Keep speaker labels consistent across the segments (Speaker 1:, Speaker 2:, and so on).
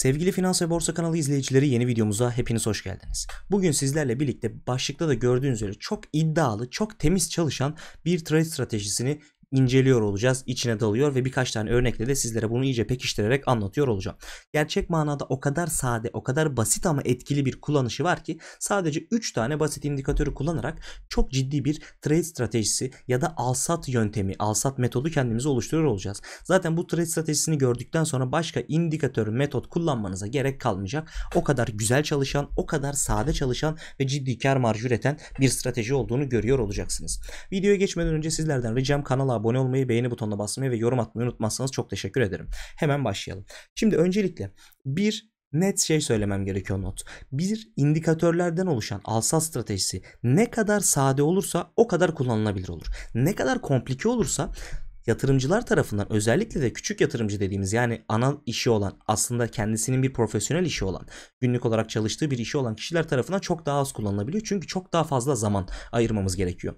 Speaker 1: Sevgili Finans ve Borsa kanalı izleyicileri yeni videomuza hepiniz hoş geldiniz. Bugün sizlerle birlikte başlıkta da gördüğünüz üzere çok iddialı, çok temiz çalışan bir trade stratejisini inceliyor olacağız, içine dalıyor ve birkaç tane örnekle de sizlere bunu iyice pekiştirerek anlatıyor olacağım. Gerçek manada o kadar sade, o kadar basit ama etkili bir kullanışı var ki sadece 3 tane basit indikatörü kullanarak çok ciddi bir trade stratejisi ya da alsat yöntemi, alsat metodu kendimize oluşturuyor olacağız. Zaten bu trade stratejisini gördükten sonra başka indikatör, metot kullanmanıza gerek kalmayacak. O kadar güzel çalışan, o kadar sade çalışan ve ciddi kar marjı üreten bir strateji olduğunu görüyor olacaksınız. Videoya geçmeden önce sizlerden ricam kanala abone olmayı, beğeni butonuna basmayı ve yorum atmayı unutmazsanız çok teşekkür ederim. Hemen başlayalım. Şimdi öncelikle bir net şey söylemem gerekiyor not. Bir indikatörlerden oluşan alsat stratejisi ne kadar sade olursa o kadar kullanılabilir olur. Ne kadar komplike olursa yatırımcılar tarafından özellikle de küçük yatırımcı dediğimiz yani ana işi olan aslında kendisinin bir profesyonel işi olan günlük olarak çalıştığı bir işi olan kişiler tarafından çok daha az kullanılabiliyor. Çünkü çok daha fazla zaman ayırmamız gerekiyor.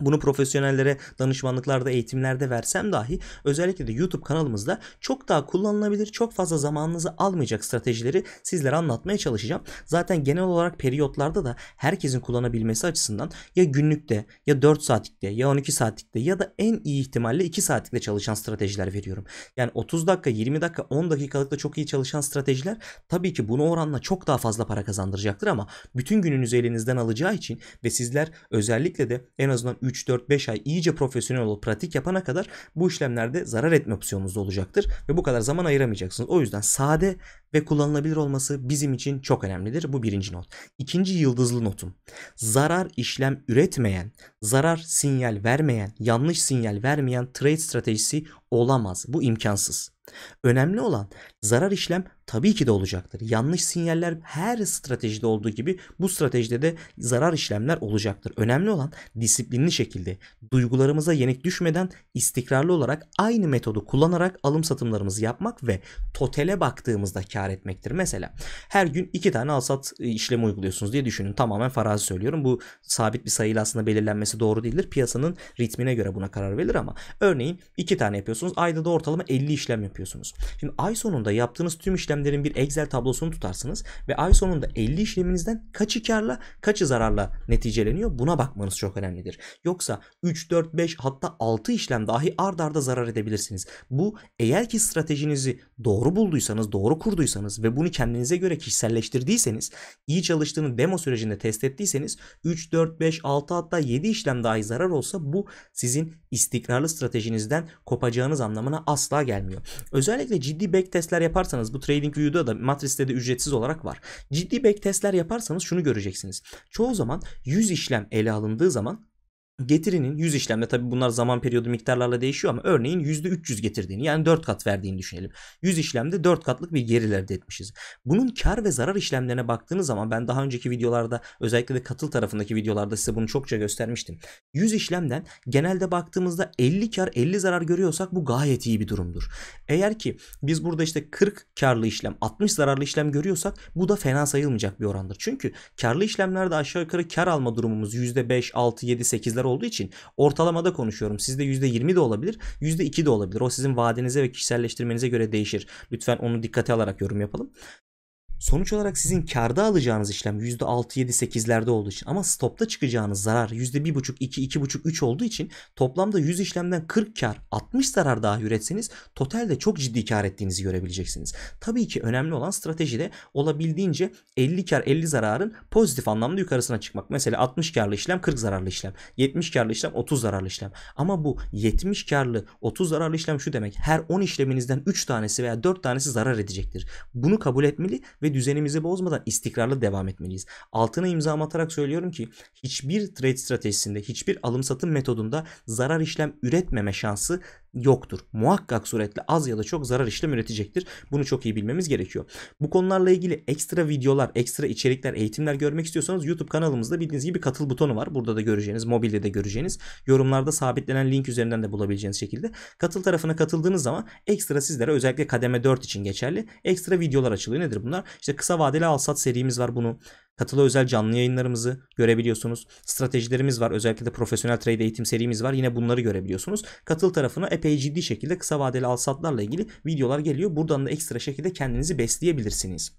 Speaker 1: Bunu profesyonellere danışmanlıklarda, eğitimlerde versem dahi özellikle de YouTube kanalımızda çok daha kullanılabilir, çok fazla zamanınızı almayacak stratejileri sizlere anlatmaya çalışacağım. Zaten genel olarak periyotlarda da herkesin kullanabilmesi açısından ya günlükte ya 4 saatlikte ya 12 saatlikte ya da en iyi ihtimalle 2 saatlikte çalışan stratejiler veriyorum. Yani 30 dakika, 20 dakika, 10 dakikalıkta çok iyi çalışan stratejiler tabii ki bunu oranla çok daha fazla para kazandıracaktır ama bütün gününüzü elinizden alacağı için ve sizler özellikle de en azından 3-4-5 ay iyice profesyonel olup pratik yapana kadar bu işlemlerde zarar etme opsiyonunuz olacaktır ve bu kadar zaman ayıramayacaksınız. O yüzden sade ve kullanılabilir olması bizim için çok önemlidir. Bu birinci not. İkinci yıldızlı notum. Zarar işlem üretmeyen, zarar sinyal vermeyen, yanlış sinyal vermeyen trade stratejisi olamaz. Bu imkansız. Önemli olan zarar işlem tabii ki de olacaktır. Yanlış sinyaller her stratejide olduğu gibi bu stratejide de zarar işlemler olacaktır. Önemli olan disiplinli şekilde duygularımıza yenik düşmeden istikrarlı olarak aynı metodu kullanarak alım satımlarımızı yapmak ve totele baktığımızda kar etmektir. Mesela her gün iki tane alsat e, işlemi uyguluyorsunuz diye düşünün. Tamamen farazi söylüyorum. Bu sabit bir sayıyla aslında belirlenmesi doğru değildir. Piyasanın ritmine göre buna karar verilir ama örneğin iki tane yapıyorsunuz. Ayda da ortalama 50 işlem yapıyorsunuz. Şimdi ay sonunda yaptığınız tüm işlemlerin bir Excel tablosunu tutarsınız ve ay sonunda 50 işleminizden kaçı karla kaçı zararla neticeleniyor buna bakmanız çok önemlidir. Yoksa 3, 4, 5 hatta 6 işlem dahi ard arda zarar edebilirsiniz. Bu eğer ki stratejinizi doğru bulduysanız, doğru kurduysanız ve bunu kendinize göre kişiselleştirdiyseniz, iyi çalıştığını demo sürecinde test ettiyseniz 3, 4, 5, 6 hatta 7 işlem dahi zarar olsa bu sizin istikrarlı stratejinizden kopacağınız anlamına asla gelmiyor. Özellikle ciddi backtestler yaparsanız bu TradingView'da da Matris'te de ücretsiz olarak var. Ciddi backtestler yaparsanız şunu göreceksiniz. Çoğu zaman 100 işlem ele alındığı zaman getirinin 100 işlemde tabi bunlar zaman periyodu miktarlarla değişiyor ama örneğin %300 getirdiğini yani 4 kat verdiğini düşünelim. 100 işlemde 4 katlık bir gelir elde etmişiz. Bunun kar ve zarar işlemlerine baktığınız zaman ben daha önceki videolarda özellikle de katıl tarafındaki videolarda size bunu çokça göstermiştim. 100 işlemden genelde baktığımızda 50 kar 50 zarar görüyorsak bu gayet iyi bir durumdur. Eğer ki biz burada işte 40 karlı işlem 60 zararlı işlem görüyorsak bu da fena sayılmayacak bir orandır. Çünkü karlı işlemlerde aşağı yukarı kar alma durumumuz %5, 6, 7, 8'ler olduğu için ortalamada konuşuyorum. Sizde %20 de olabilir, %2 de olabilir. O sizin vadenize ve kişiselleştirmenize göre değişir. Lütfen onu dikkate alarak yorum yapalım. Sonuç olarak sizin karda alacağınız işlem %6, 7, 8'lerde olduğu için ama stopta çıkacağınız zarar %1,5, 2, 2,5, 3 olduğu için toplamda 100 işlemden 40 kar, 60 zarar daha üretseniz totalde çok ciddi kar ettiğinizi görebileceksiniz. Tabii ki önemli olan stratejide olabildiğince 50 kar, 50 zararın pozitif anlamda yukarısına çıkmak. Mesela 60 karlı işlem, 40 zararlı işlem. 70 karlı işlem, 30 zararlı işlem. Ama bu 70 karlı, 30 zararlı işlem şu demek. Her 10 işleminizden 3 tanesi veya 4 tanesi zarar edecektir. Bunu kabul etmeli ve ve düzenimizi bozmadan istikrarlı devam etmeliyiz. Altına imza atarak söylüyorum ki hiçbir trade stratejisinde, hiçbir alım satım metodunda zarar işlem üretmeme şansı yoktur. Muhakkak suretle az ya da çok zarar işlem üretecektir. Bunu çok iyi bilmemiz gerekiyor. Bu konularla ilgili ekstra videolar, ekstra içerikler, eğitimler görmek istiyorsanız YouTube kanalımızda bildiğiniz gibi katıl butonu var. Burada da göreceğiniz, mobilde de göreceğiniz. Yorumlarda sabitlenen link üzerinden de bulabileceğiniz şekilde. Katıl tarafına katıldığınız zaman ekstra sizlere özellikle kademe 4 için geçerli ekstra videolar açılıyor. Nedir bunlar? İşte kısa vadeli al sat serimiz var bunu Katılı özel canlı yayınlarımızı görebiliyorsunuz. Stratejilerimiz var. Özellikle de profesyonel trade eğitim serimiz var. Yine bunları görebiliyorsunuz. Katıl tarafına epey ciddi şekilde kısa vadeli alsatlarla ilgili videolar geliyor. Buradan da ekstra şekilde kendinizi besleyebilirsiniz.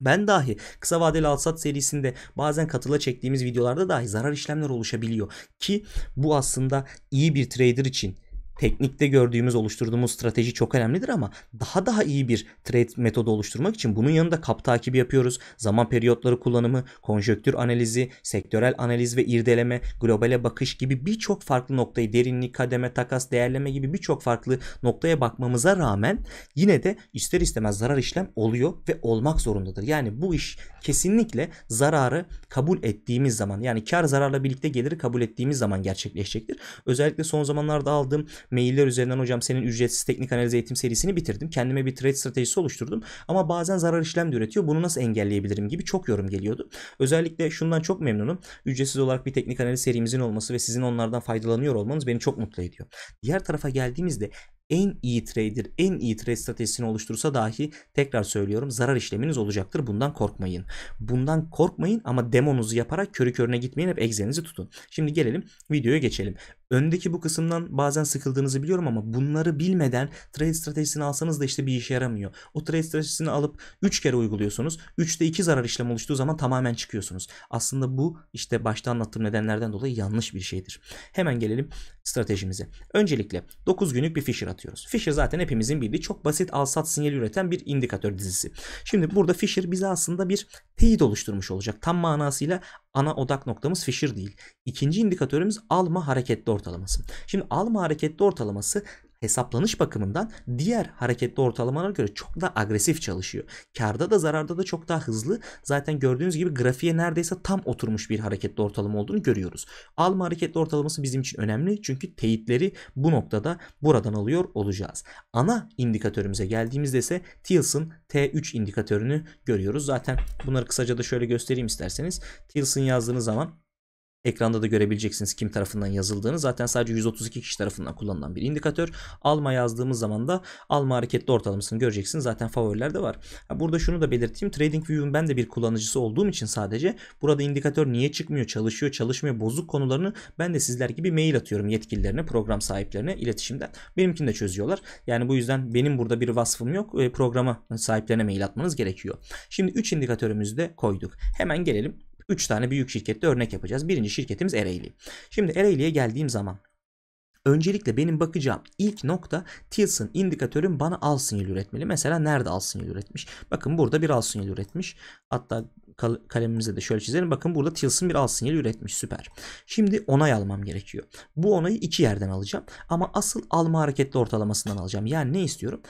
Speaker 1: Ben dahi kısa vadeli alsat serisinde bazen katıla çektiğimiz videolarda dahi zarar işlemler oluşabiliyor. Ki bu aslında iyi bir trader için teknikte gördüğümüz, oluşturduğumuz strateji çok önemlidir ama daha daha iyi bir trade metodu oluşturmak için bunun yanında kap takibi yapıyoruz. Zaman periyotları kullanımı, konjöktür analizi, sektörel analiz ve irdeleme, globale bakış gibi birçok farklı noktayı derinlik, kademe, takas, değerleme gibi birçok farklı noktaya bakmamıza rağmen yine de ister istemez zarar işlem oluyor ve olmak zorundadır. Yani bu iş kesinlikle zararı kabul ettiğimiz zaman yani kar zararla birlikte geliri kabul ettiğimiz zaman gerçekleşecektir. Özellikle son zamanlarda aldığım mailler üzerinden hocam senin ücretsiz teknik analiz eğitim serisini bitirdim. Kendime bir trade stratejisi oluşturdum. Ama bazen zarar işlem de üretiyor. Bunu nasıl engelleyebilirim gibi çok yorum geliyordu. Özellikle şundan çok memnunum. Ücretsiz olarak bir teknik analiz serimizin olması ve sizin onlardan faydalanıyor olmanız beni çok mutlu ediyor. Diğer tarafa geldiğimizde en iyi trader, en iyi trade stratejisini oluştursa dahi tekrar söylüyorum zarar işleminiz olacaktır. Bundan korkmayın. Bundan korkmayın ama demonuzu yaparak körü körüne gitmeyin. Hep egzenizi tutun. Şimdi gelelim videoya geçelim. Öndeki bu kısımdan bazen sıkıldığınızı biliyorum ama bunları bilmeden trade stratejisini alsanız da işte bir işe yaramıyor. O trade stratejisini alıp 3 kere uyguluyorsunuz. 3'te 2 zarar işlem oluştuğu zaman tamamen çıkıyorsunuz. Aslında bu işte başta anlattığım nedenlerden dolayı yanlış bir şeydir. Hemen gelelim stratejimize. Öncelikle 9 günlük bir Fisher atıyoruz. Fisher zaten hepimizin bildiği çok basit al-sat sinyali üreten bir indikatör dizisi. Şimdi burada Fisher bize aslında bir teyit oluşturmuş olacak. Tam manasıyla ana odak noktamız Fisher değil. İkinci indikatörümüz alma hareketli ortalaması. Şimdi alma hareketli ortalaması hesaplanış bakımından diğer hareketli ortalamalara göre çok daha agresif çalışıyor. Karda da zararda da çok daha hızlı. Zaten gördüğünüz gibi grafiğe neredeyse tam oturmuş bir hareketli ortalama olduğunu görüyoruz. Alma hareketli ortalaması bizim için önemli çünkü teyitleri bu noktada buradan alıyor olacağız. Ana indikatörümüze geldiğimizde ise Tilson T3 indikatörünü görüyoruz. Zaten bunları kısaca da şöyle göstereyim isterseniz. Tilson yazdığınız zaman Ekranda da görebileceksiniz kim tarafından yazıldığını. Zaten sadece 132 kişi tarafından kullanılan bir indikatör. Alma yazdığımız zaman da alma hareketli ortalamasını göreceksiniz. Zaten favoriler de var. Burada şunu da belirteyim. TradingView'un ben de bir kullanıcısı olduğum için sadece burada indikatör niye çıkmıyor, çalışıyor, çalışmıyor, bozuk konularını ben de sizler gibi mail atıyorum yetkililerine, program sahiplerine iletişimden. Benimkini de çözüyorlar. Yani bu yüzden benim burada bir vasfım yok. Programa sahiplerine mail atmanız gerekiyor. Şimdi 3 indikatörümüzü de koyduk. Hemen gelelim 3 tane büyük şirkette örnek yapacağız. Birinci şirketimiz Ereğli. Şimdi Ereğli'ye geldiğim zaman Öncelikle benim bakacağım ilk nokta Tilson indikatörün bana al sinyali üretmeli. Mesela nerede al sinyali üretmiş? Bakın burada bir al sinyali üretmiş. Hatta kalemimize de şöyle çizelim. Bakın burada Tilson bir al sinyali üretmiş. Süper. Şimdi onay almam gerekiyor. Bu onayı iki yerden alacağım. Ama asıl alma hareketli ortalamasından alacağım. Yani ne istiyorum?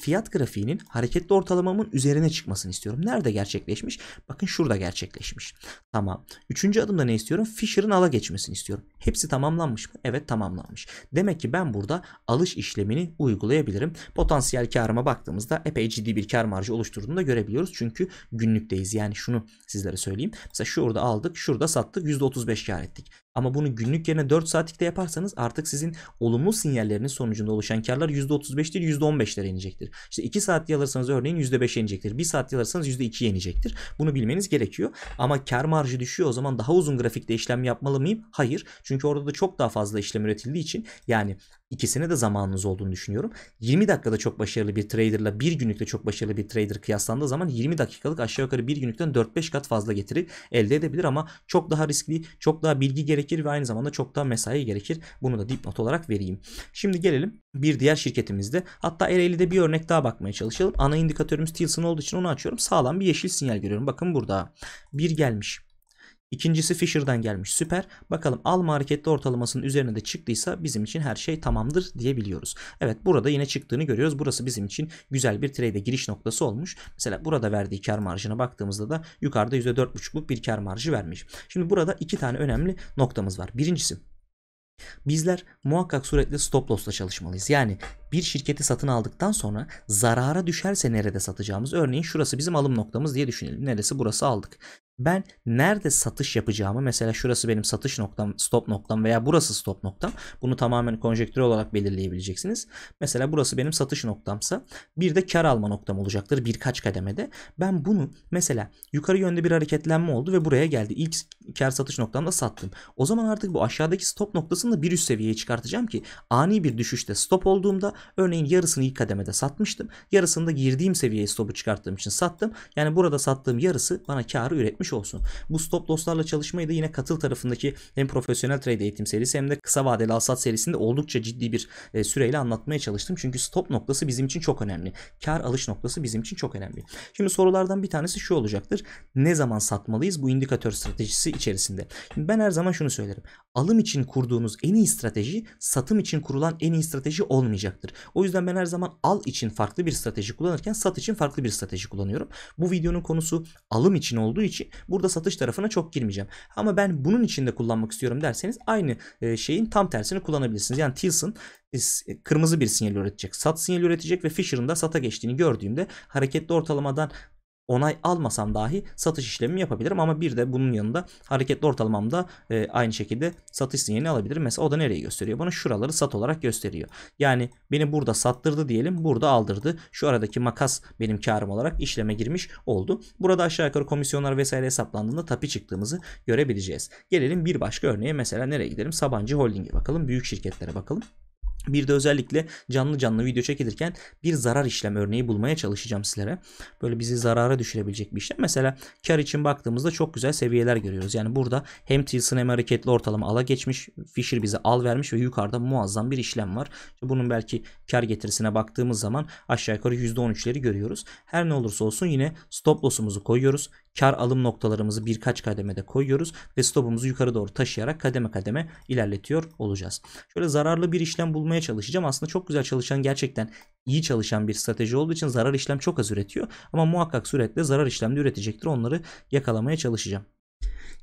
Speaker 1: Fiyat grafiğinin hareketli ortalamamın üzerine çıkmasını istiyorum. Nerede gerçekleşmiş? Bakın şurada gerçekleşmiş. Tamam. Üçüncü adımda ne istiyorum? Fisher'ın ala geçmesini istiyorum. Hepsi tamamlanmış mı? Evet tamamlanmış. Demek ki ben burada alış işlemini uygulayabilirim. Potansiyel karıma baktığımızda epey ciddi bir kar marjı oluşturduğunu da görebiliyoruz. Çünkü günlükteyiz. Yani şunu sizlere söyleyeyim. Mesela şurada aldık, şurada sattık, %35 kar ettik. Ama bunu günlük yerine 4 saatlikte yaparsanız artık sizin olumlu sinyalleriniz sonucunda oluşan karlar %35 değil %15'lere inecektir. İşte 2 saatli alırsanız örneğin %5'e inecektir. 1 saatli alırsanız %2'ye inecektir. Bunu bilmeniz gerekiyor. Ama kar marjı düşüyor o zaman daha uzun grafikte işlem yapmalı mıyım? Hayır. Çünkü orada da çok daha fazla işlem üretildiği için yani ikisine de zamanınız olduğunu düşünüyorum. 20 dakikada çok başarılı bir traderla bir günlükte çok başarılı bir trader kıyaslandığı zaman 20 dakikalık aşağı yukarı bir günlükten 4-5 kat fazla getiri elde edebilir ama çok daha riskli, çok daha bilgi gerekir ve aynı zamanda çok daha mesai gerekir. Bunu da dipnot olarak vereyim. Şimdi gelelim bir diğer şirketimizde. Hatta Ereğli'de bir örnek daha bakmaya çalışalım. Ana indikatörümüz Tilson olduğu için onu açıyorum. Sağlam bir yeşil sinyal görüyorum. Bakın burada. Bir gelmiş. İkincisi Fisher'dan gelmiş. Süper. Bakalım alma hareketli ortalamasının üzerine de çıktıysa bizim için her şey tamamdır diyebiliyoruz. Evet burada yine çıktığını görüyoruz. Burası bizim için güzel bir trade giriş noktası olmuş. Mesela burada verdiği kar marjına baktığımızda da yukarıda %4,5'luk bir kar marjı vermiş. Şimdi burada iki tane önemli noktamız var. Birincisi Bizler muhakkak suretle stop loss'la çalışmalıyız. Yani bir şirketi satın aldıktan sonra zarara düşerse nerede satacağımız örneğin şurası bizim alım noktamız diye düşünelim. Neresi burası aldık. Ben nerede satış yapacağımı mesela şurası benim satış noktam, stop noktam veya burası stop noktam. Bunu tamamen konjektür olarak belirleyebileceksiniz. Mesela burası benim satış noktamsa bir de kar alma noktam olacaktır birkaç kademede. Ben bunu mesela yukarı yönde bir hareketlenme oldu ve buraya geldi. İlk kar satış noktamda sattım. O zaman artık bu aşağıdaki stop noktasını da bir üst seviyeye çıkartacağım ki ani bir düşüşte stop olduğumda örneğin yarısını ilk kademede satmıştım. Yarısını da girdiğim seviyeye stopu çıkarttığım için sattım. Yani burada sattığım yarısı bana karı üretmiş olsun. Bu stop loss'larla çalışmayı da yine katıl tarafındaki hem profesyonel trade eğitim serisi hem de kısa vadeli alsat serisinde oldukça ciddi bir e, süreyle anlatmaya çalıştım. Çünkü stop noktası bizim için çok önemli. Kar alış noktası bizim için çok önemli. Şimdi sorulardan bir tanesi şu olacaktır. Ne zaman satmalıyız bu indikatör stratejisi içerisinde? Şimdi ben her zaman şunu söylerim. Alım için kurduğunuz en iyi strateji satım için kurulan en iyi strateji olmayacaktır. O yüzden ben her zaman al için farklı bir strateji kullanırken sat için farklı bir strateji kullanıyorum. Bu videonun konusu alım için olduğu için burada satış tarafına çok girmeyeceğim. Ama ben bunun için de kullanmak istiyorum derseniz aynı e, şeyin tam tersini kullanabilirsiniz. Yani Tilson e, kırmızı bir sinyal üretecek. Sat sinyali üretecek ve Fisher'ın da sata geçtiğini gördüğümde hareketli ortalamadan onay almasam dahi satış işlemi yapabilirim ama bir de bunun yanında hareketli ortalamamda e, aynı şekilde satış sinyalini alabilirim. Mesela o da nereyi gösteriyor? Bana şuraları sat olarak gösteriyor. Yani beni burada sattırdı diyelim burada aldırdı. Şu aradaki makas benim karım olarak işleme girmiş oldu. Burada aşağı yukarı komisyonlar vesaire hesaplandığında tapi çıktığımızı görebileceğiz. Gelelim bir başka örneğe mesela nereye gidelim? Sabancı Holding'e bakalım. Büyük şirketlere bakalım. Bir de özellikle canlı canlı video çekilirken bir zarar işlem örneği bulmaya çalışacağım sizlere. Böyle bizi zarara düşürebilecek bir işlem. Mesela kar için baktığımızda çok güzel seviyeler görüyoruz. Yani burada hem Tilson hem hareketli ortalama ala geçmiş. Fisher bize al vermiş ve yukarıda muazzam bir işlem var. Bunun belki kar getirisine baktığımız zaman aşağı yukarı %13'leri görüyoruz. Her ne olursa olsun yine stop loss'umuzu koyuyoruz kar alım noktalarımızı birkaç kademede koyuyoruz ve stopumuzu yukarı doğru taşıyarak kademe kademe ilerletiyor olacağız. Şöyle zararlı bir işlem bulmaya çalışacağım. Aslında çok güzel çalışan gerçekten iyi çalışan bir strateji olduğu için zarar işlem çok az üretiyor. Ama muhakkak suretle zarar işlem de üretecektir. Onları yakalamaya çalışacağım.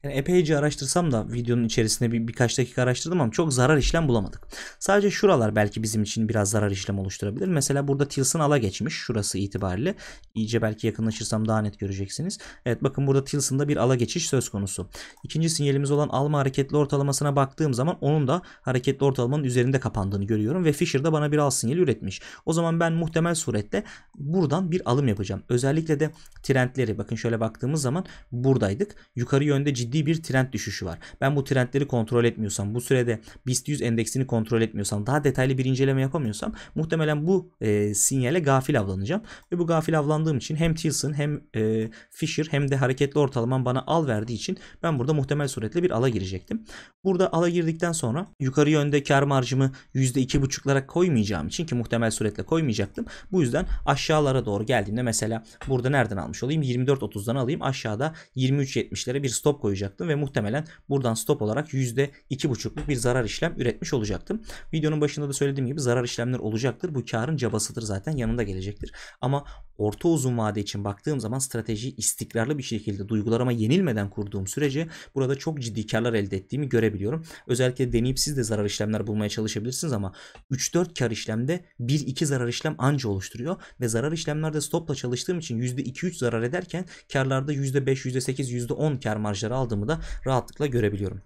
Speaker 1: Yani epeyce araştırsam da videonun içerisinde bir, birkaç dakika araştırdım ama çok zarar işlem bulamadık. Sadece şuralar belki bizim için biraz zarar işlem oluşturabilir. Mesela burada Tilson ala geçmiş şurası itibariyle. İyice belki yakınlaşırsam daha net göreceksiniz. Evet bakın burada Tilson'da bir ala geçiş söz konusu. İkinci sinyalimiz olan alma hareketli ortalamasına baktığım zaman onun da hareketli ortalamanın üzerinde kapandığını görüyorum ve Fisher da bana bir al sinyali üretmiş. O zaman ben muhtemel surette buradan bir alım yapacağım. Özellikle de trendleri bakın şöyle baktığımız zaman buradaydık. Yukarı yönde ciddi bir trend düşüşü var. Ben bu trendleri kontrol etmiyorsam, bu sürede BIST 100 endeksini kontrol etmiyorsam, daha detaylı bir inceleme yapamıyorsam muhtemelen bu e, sinyale gafil avlanacağım. Ve bu gafil avlandığım için hem Tilson hem e, Fisher hem de hareketli ortalamam bana al verdiği için ben burada muhtemel suretle bir ala girecektim. Burada ala girdikten sonra yukarı yönde kar marjımı %2,5'lara koymayacağım için ki muhtemel suretle koymayacaktım. Bu yüzden aşağılara doğru geldiğimde mesela burada nereden almış olayım? 24.30'dan alayım. Aşağıda 23.70'lere bir stop koyacaktım ve muhtemelen buradan stop olarak %2,5'luk bir zarar işlem üretmiş olacaktım. Videonun başında da söylediğim gibi zarar işlemler olacaktır. Bu karın cabasıdır zaten yanında gelecektir. Ama orta uzun vade için baktığım zaman strateji istikrarlı bir şekilde duygularıma yenilmeden kurduğum sürece burada çok ciddi karlar elde ettiğimi görebiliyorum. Özellikle deneyip siz de zarar işlemler bulmaya çalışabilirsiniz ama 3-4 kar işlemde 1-2 zarar işlem anca oluşturuyor ve zarar işlemlerde stopla çalıştığım için %2-3 zarar ederken karlarda %5, %8, %10 kar marjları aldığımı da rahatlıkla görebiliyorum.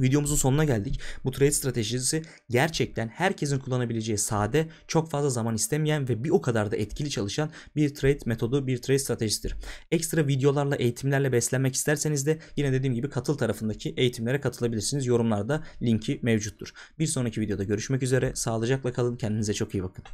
Speaker 1: Videomuzun sonuna geldik. Bu trade stratejisi gerçekten herkesin kullanabileceği sade, çok fazla zaman istemeyen ve bir o kadar da etkili çalışan bir trade metodu, bir trade stratejisidir. Ekstra videolarla, eğitimlerle beslenmek isterseniz de yine dediğim gibi katıl tarafındaki eğitimlere katılabilirsiniz. Yorumlarda linki mevcuttur. Bir sonraki videoda görüşmek üzere. Sağlıcakla kalın. Kendinize çok iyi bakın.